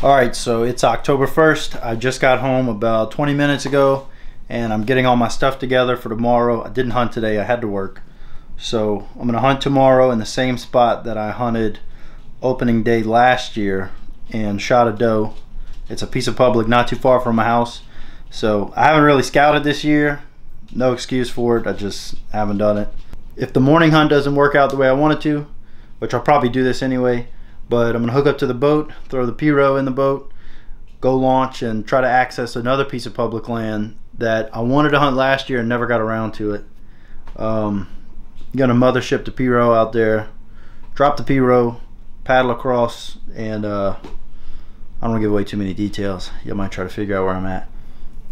All right, so it's October 1st. I just got home about 20 minutes ago and I'm getting all my stuff together for tomorrow. I didn't hunt today, I had to work. So I'm gonna hunt tomorrow in the same spot that I hunted opening day last year and shot a doe. It's a piece of public not too far from my house. So I haven't really scouted this year. No excuse for it, I just haven't done it. If the morning hunt doesn't work out the way I want it to, which I'll probably do this anyway, but I'm gonna hook up to the boat, throw the pirogue in the boat, go launch and try to access another piece of public land that I wanted to hunt last year and never got around to it. Um, gonna mothership the pirogue out there, drop the pirogue, paddle across, and uh, I don't to give away too many details. You might try to figure out where I'm at.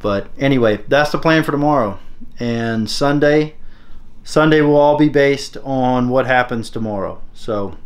But anyway, that's the plan for tomorrow. And Sunday, Sunday will all be based on what happens tomorrow. So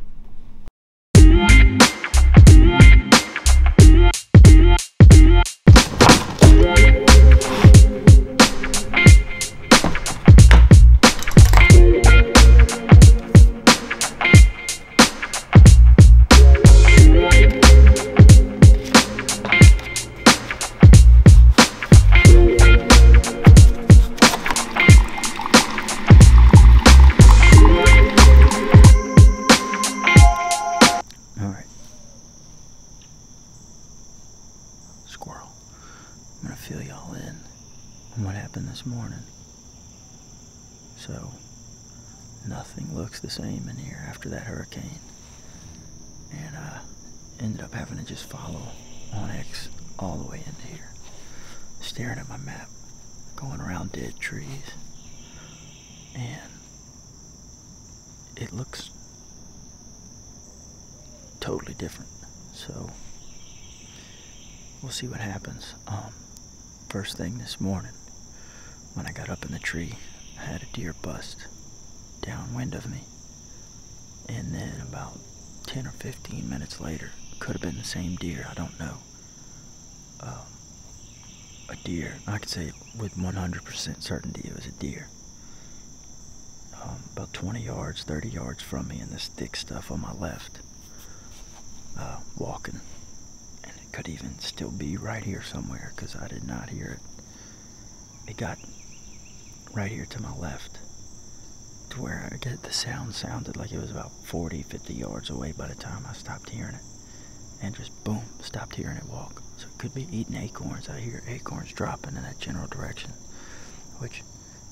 nothing looks the same in here after that hurricane. And I ended up having to just follow onX all the way into here. Staring at my map, going around dead trees. And it looks totally different. So we'll see what happens. Um, first thing this morning, when I got up in the tree, I had a deer bust downwind of me. And then about 10 or 15 minutes later, could have been the same deer, I don't know. Um, a deer, I could say with 100% certainty it was a deer. Um, about 20 yards, 30 yards from me in this thick stuff on my left, uh, walking. And it could even still be right here somewhere because I did not hear it. It got right here to my left to where I get the sound sounded like it was about 40, 50 yards away by the time I stopped hearing it. And just boom, stopped hearing it walk. So it could be eating acorns. I hear acorns dropping in that general direction, which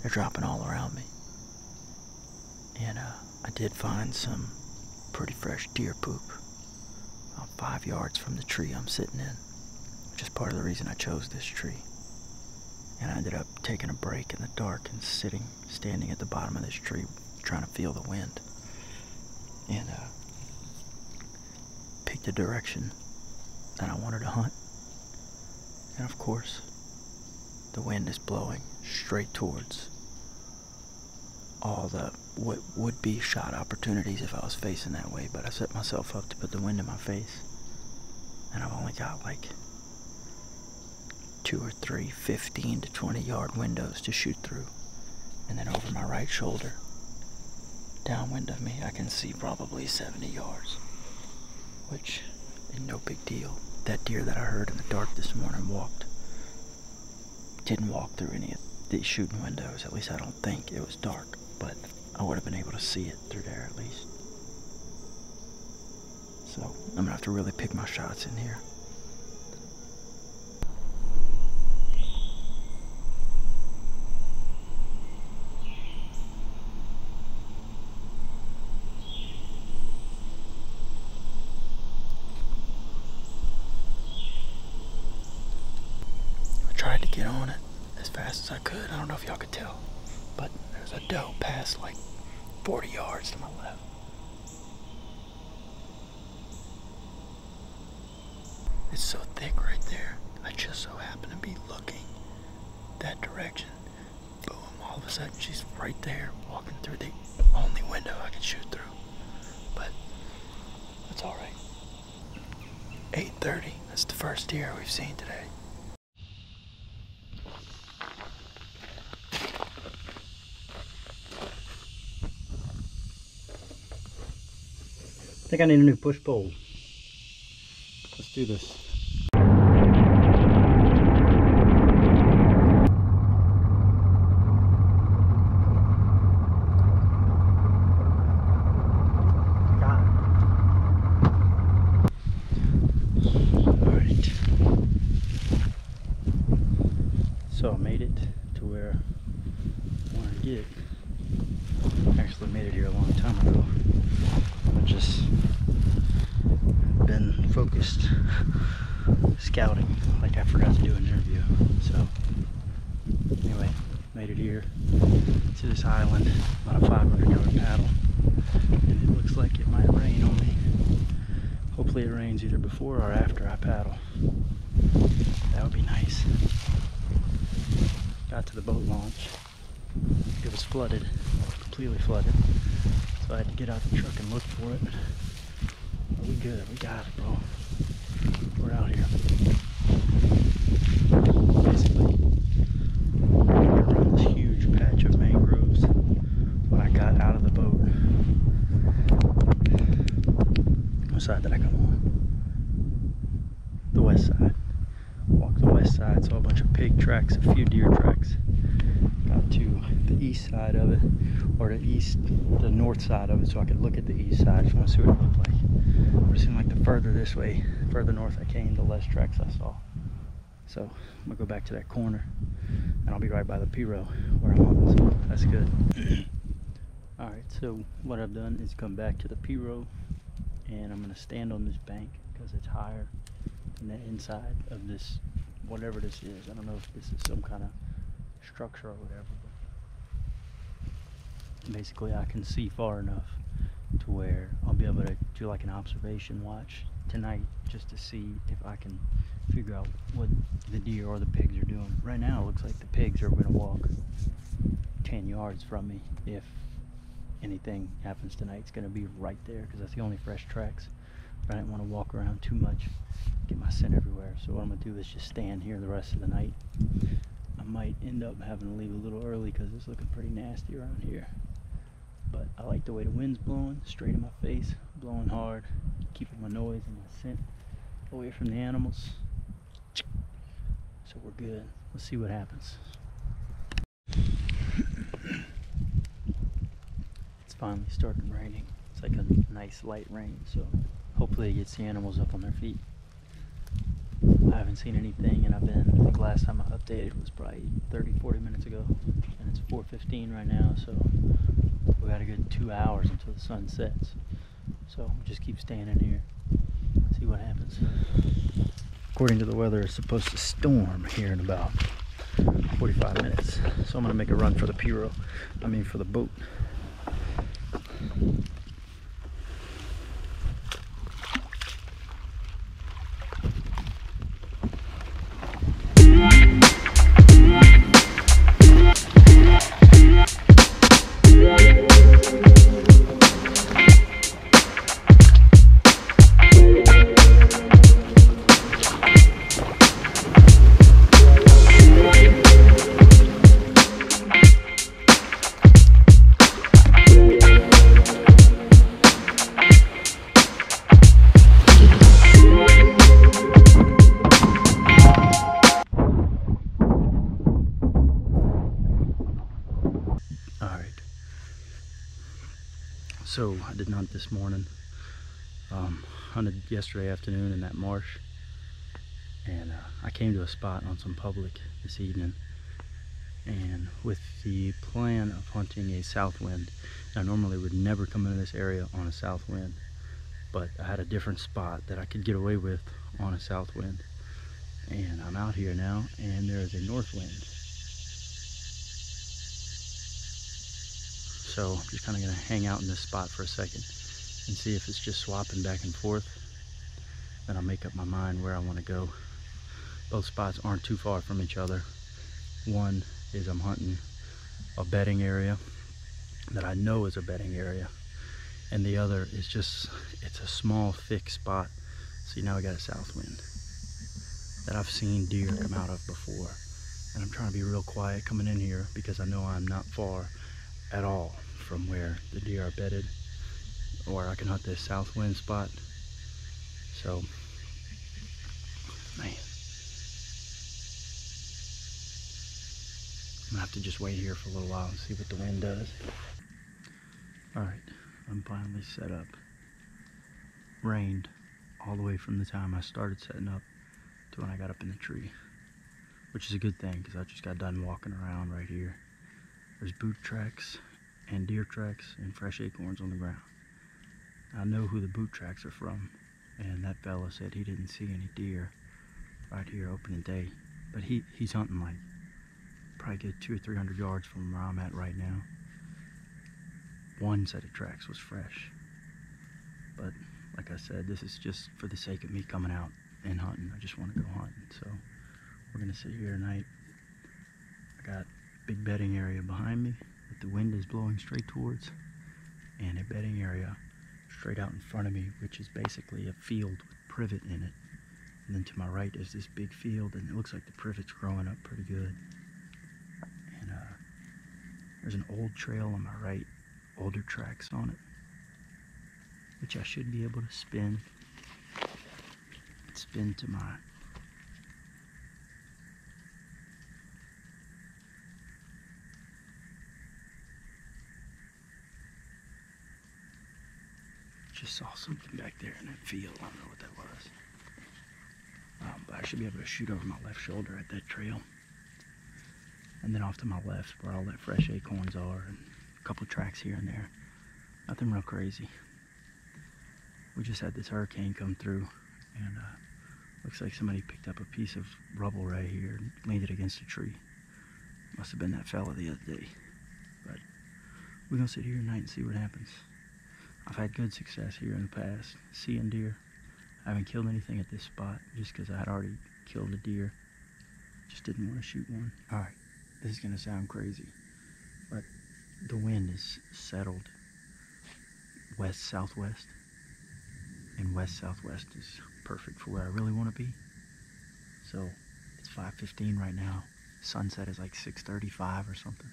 they're dropping all around me. And uh, I did find some pretty fresh deer poop about five yards from the tree I'm sitting in, which is part of the reason I chose this tree. And I ended up taking a break in the dark and sitting, standing at the bottom of this tree, trying to feel the wind. And uh, picked a direction that I wanted to hunt. And of course, the wind is blowing straight towards all the what would be shot opportunities if I was facing that way, but I set myself up to put the wind in my face. And I've only got like two or three 15 to 20 yard windows to shoot through. And then over my right shoulder, downwind of me, I can see probably 70 yards, which is no big deal. That deer that I heard in the dark this morning walked, didn't walk through any of these shooting windows, at least I don't think. It was dark, but I would have been able to see it through there at least. So I'm gonna have to really pick my shots in here. Get on it as fast as I could. I don't know if y'all could tell, but there's a doe past like 40 yards to my left. It's so thick right there. I just so happen to be looking that direction. Boom, all of a sudden she's right there walking through the only window I can shoot through. But that's alright. 8.30, that's the first deer we've seen today. think I need a new push pole. Let's do this. So I made it to where I want to get. Forgot to do an interview. So anyway, made it here to this island, about a 500 yard paddle. And it looks like it might rain on me. Hopefully it rains either before or after I paddle. That would be nice. Got to the boat launch. It was flooded, completely flooded. So I had to get out the truck and look for it. But we good, we got it, bro. We're out here. Basically, around this huge patch of mangroves when I got out of the boat. What side did I come on? The west side. Walked the west side, saw a bunch of pig tracks, a few deer tracks. Got to the east side of it, or the east, the north side of it, so I could look at the east side. Just want to see what it looked like. But it seemed like the further this way, further north I came, the less tracks I saw. So I'm gonna go back to that corner, and I'll be right by the pirogue where I'm on. So that's good. All right, so what I've done is come back to the pirogue, and I'm gonna stand on this bank because it's higher than the inside of this, whatever this is. I don't know if this is some kind of structure or whatever. But basically, I can see far enough to where I'll be able to do like an observation watch tonight just to see if I can figure out what the deer or the pigs are doing. Right now, it looks like the pigs are going to walk 10 yards from me. If anything happens tonight, it's going to be right there because that's the only fresh tracks. But I didn't want to walk around too much, get my scent everywhere. So what I'm going to do is just stand here the rest of the night. I might end up having to leave a little early because it's looking pretty nasty around here. But I like the way the wind's blowing, straight in my face, blowing hard, keeping my noise and my scent away from the animals. So we're good. Let's see what happens. It's finally starting raining. It's like a nice light rain, so hopefully it gets the animals up on their feet. I haven't seen anything and I've been, I think last time I updated was probably 30, 40 minutes ago. And it's 4.15 right now, so we got a good two hours until the sun sets. So just keep standing here, see what happens. According to the weather, it's supposed to storm here in about 45 minutes. So I'm gonna make a run for the pirogue, I mean for the boat. So I didn't hunt this morning. Um, hunted yesterday afternoon in that marsh. And uh, I came to a spot on some public this evening. And with the plan of hunting a south wind, I normally would never come into this area on a south wind. But I had a different spot that I could get away with on a south wind. And I'm out here now, and there is a north wind. So I'm just kind of going to hang out in this spot for a second and see if it's just swapping back and forth. Then I'll make up my mind where I want to go. Both spots aren't too far from each other. One is I'm hunting a bedding area that I know is a bedding area. And the other is just, it's a small thick spot. See now we got a south wind that I've seen deer come out of before. And I'm trying to be real quiet coming in here because I know I'm not far at all from where the deer are bedded or I can hunt this south wind spot. So, man, I'm gonna have to just wait here for a little while and see what the wind does. All right, I'm finally set up. Rained all the way from the time I started setting up to when I got up in the tree. which is a good thing because I just got done walking around right here. There's boot tracks and deer tracks and fresh acorns on the ground. I know who the boot tracks are from, and that fella said he didn't see any deer right here opening day, but he he's hunting like probably get two or three hundred yards from where I'm at right now. One set of tracks was fresh, but like I said, this is just for the sake of me coming out and hunting. I just want to go hunting, so we're gonna sit here tonight. I got big bedding area behind me that the wind is blowing straight towards, and a bedding area straight out in front of me, which is basically a field with privet in it. And then to my right is this big field, and it looks like the privet's growing up pretty good. And uh, there's an old trail on my right, older tracks on it, which I should be able to spin. Spin to my saw something back there in that field. I don't know what that was. Um, but I should be able to shoot over my left shoulder at that trail. And then off to my left, where all that fresh acorns are, and a couple tracks here and there. Nothing real crazy. We just had this hurricane come through, and uh, looks like somebody picked up a piece of rubble right here and leaned it against a tree. Must have been that fella the other day. But we're gonna sit here tonight and see what happens. I've had good success here in the past, seeing deer. I haven't killed anything at this spot just because I had already killed a deer. Just didn't want to shoot one. Alright, this is going to sound crazy, but the wind is settled west-southwest, and west-southwest is perfect for where I really want to be. So, it's 5.15 right now. Sunset is like 6.35 or something.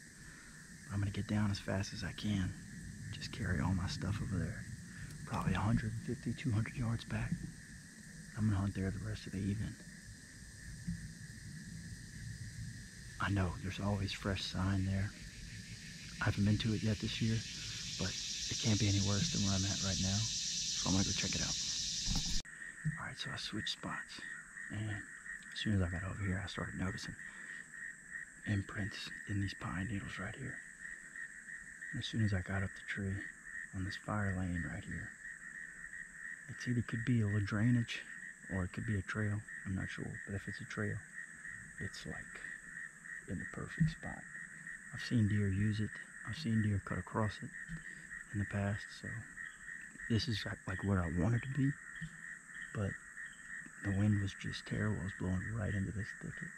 I'm going to get down as fast as I can just carry all my stuff over there. Probably 150, 200 yards back. I'm gonna hunt there the rest of the evening. I know there's always fresh sign there. I haven't been to it yet this year, but it can't be any worse than where I'm at right now. So I'm gonna go check it out. Alright, so I switched spots. And as soon as I got over here, I started noticing imprints in these pine needles right here. As soon as I got up the tree on this fire lane right here, it's either could be a little drainage or it could be a trail. I'm not sure, but if it's a trail, it's like in the perfect spot. I've seen deer use it. I've seen deer cut across it in the past, so this is like where I wanted to be, but the wind was just terrible. It was blowing right into this thicket.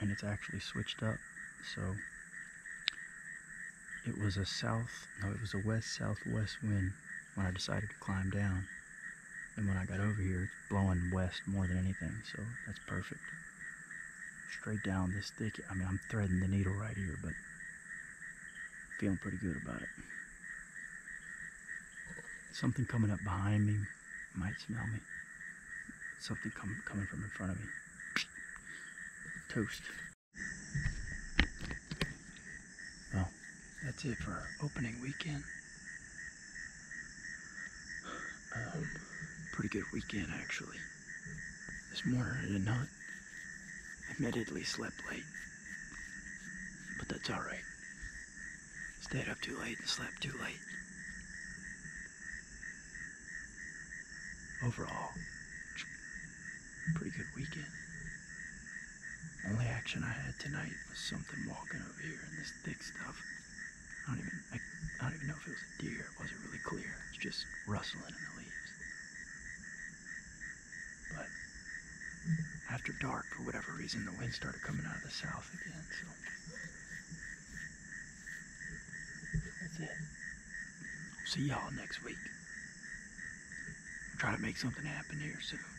And it's actually switched up, so it was a south, no, it was a west-southwest wind when I decided to climb down. And when I got over here, it's blowing west more than anything, so that's perfect. Straight down this thicket. I mean, I'm threading the needle right here, but feeling pretty good about it. Something coming up behind me might smell me. Something com coming from in front of me. Toast. That's it for opening weekend. Um, pretty good weekend, actually. This morning I did not. Admittedly slept late. But that's alright. Stayed up too late and slept too late. Overall, pretty good weekend. Only action I had tonight was something walking over here in this thick stuff. I don't even I, I don't even know if it was a deer. It wasn't really clear. It's just rustling in the leaves. But after dark, for whatever reason, the wind started coming out of the south again. So that's it. See y'all next week. Try to make something happen here soon.